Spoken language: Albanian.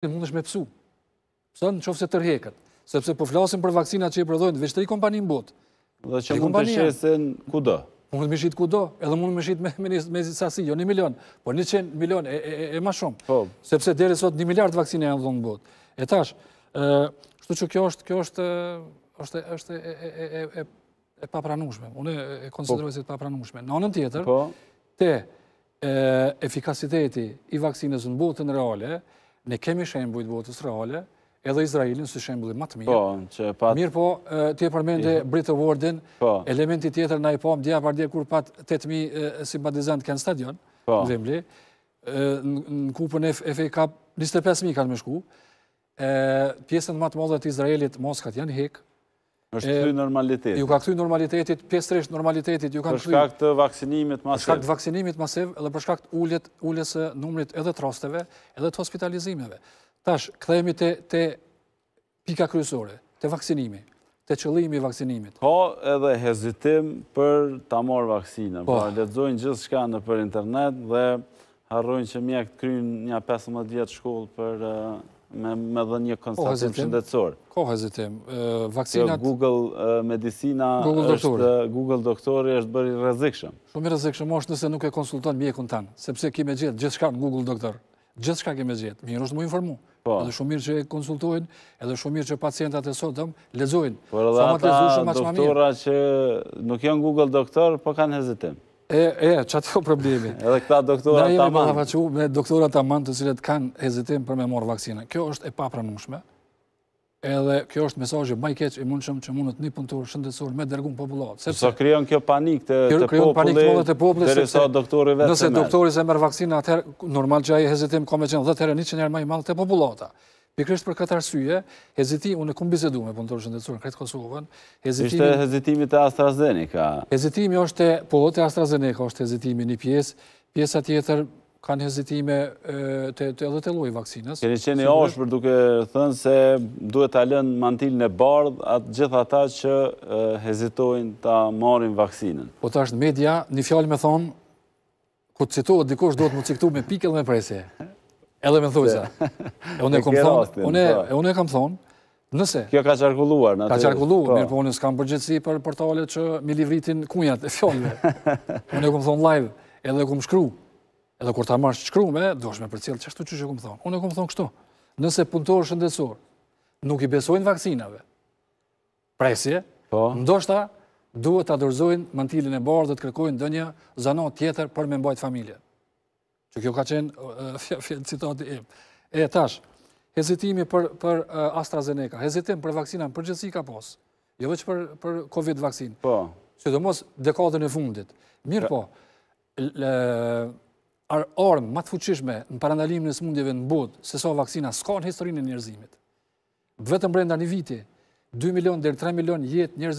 Ti mundesh me pësu. Pëson në qofë se tërheqet. Sepse po flasim për vakcinat që i prodhojnë, veç tri kompani në botë. Dhe që mund të shesin kudo? Mundet me shit kudo, edhe mundet me shit me një mezi sasi, jo një milion, po njëqind milion e ma shumë. Po. Sepse deri sot një miliard vakcina janë dhënë në botë. E tash, shtu që kjo është, kjo është, është, është e, e, e, e, e papranushme. Unë e konsideroj po. si të papranushme. Në anën tjetër, po. te, efikasiteti i vaksinës në botën reale, ne kemi shembujt e botës reale, edhe Izraelin si shembullin ma të mirë. Po, që pat... Mirëpo, ti e përmende Brit Awardin, po. elementi tjetër na i pam po, dje pardje kur pat 8.000 simpatizantë kanë n'stadion, po. në Wembley, në kupën e FA Cup, 25.000 kanë me shku, pjesën ma të madhe të Izraelit maskat janë hek. Është kthy normalitetit. Iu ka kthy normalitetit, pjesërisht normalitetit iu kanë kthy. Për shkak të vaksinimit masiv. Për shkak të vaksinimit masiv edhe për shkak të uljet, uljes së numrit edhe të rasteve, edhe të hospitalizimeve. Tash kthehemi te te pika kryesore, te vaksinimi. te qëllimi i vaksinimit. Ka edhe hezitim për ta marrë vaksinën. Po. Pra lexojnë gjithçka nëpër internet dhe harrojnë që mjekët kryjnë nja pesëmbëdhjetë vjet shkollë për me dhënë një konstatim shëndetësor. Ka hezitim. Vaksinat... Google medicina është... Google doktori është bërë i rrezikshëm. Shumë i rrezikshëm është nëse nuk e konsulton mjekun tand, sepse ki me gjetë gjithçka në Google doktor. Gjithçka ki me gjetë, mirë është mu informu. Po. Edhe shumë mirë që e konsultojnë, edhe shumë mirë që pacientat e sotëm lexojnë. Por edhe ata doktora që nuk janë Google doktor, po kanë hezitim. E, e, qaty o problemi. Edhe këta doktora tamam. Ne jemi me doktora tamam të cilët kanë hezitim për me marrë vakcina. Kjo është e papranushme. Edhe ky është mesazhi më i keq i mundshëm që mundet një punëtor shëndetësor me dërgu n'popullatë. Sepse sa krijon kjo panik te popullata. Panik te popullata derisa doktori vetë. Nëse doktori s'e merr vaksinën atëherë normal që ai hezitim ka me qenë 10 herë 100 herë më i madh te popullata. Pikërisht për këtë arsye, heziti unë kam bisedu me punëtorë shëndetësorë në krejt Kosovën. Hezitimi ishte hezitimi te AstraZeneca. Hezitimi është po te AstraZeneca është hezitimi një pjesë, pjesa tjetër kanë hezitime edhe te lloji i vaksinës. Keni qenë i ashpër duke thënë se duhet ta lënë mantilin e bardhë të gjithë ata që hezitojnë ta marrin vaksinën. Po tash te media, një fjalë me thonë, kur të citohet dikush duhet me u citu me pikë edhe me presje. Edhe me thonjëza. E unë e kam thonë, unë e kam thonë, Nëse? Kjo ka qarkulluar në atë... Ka qarkulluar, po. mirëpo unë s'kam përgjegjësi për portale që m'i livritin kunjat e fjalëve. Unë e kam thonë live, edhe e kam shkru. Edhe kur ta marrësh shkrimin, duhesh me përcjellë, qështu qysh e kam thonë. Unë e kam thonë kështu. Nëse punëtorët shëndetsorë, nuk i besojnë vakcinave, presje, po. ndoshta duhet ta dorëzojnë mantilin e bardhë dhe të kërkojnë donjë zanat tjetër për me mbajt familje. Që kjo ka qenë citati im. E tash, hezitimi për AstraZeneca, hezitim për vakcina përgjithsi ka pasë, jo veç për COVID vakcinë. Po sidomos dekadën e fundit. Mirëpo, armë ma të fuqishme në parandalimin e smundjeve në botë, sesa vakcina, s'ka në historinë e njerëzimit. Vetëm brenda një viti, 2 milion deri 3 milion jetë njerëzit,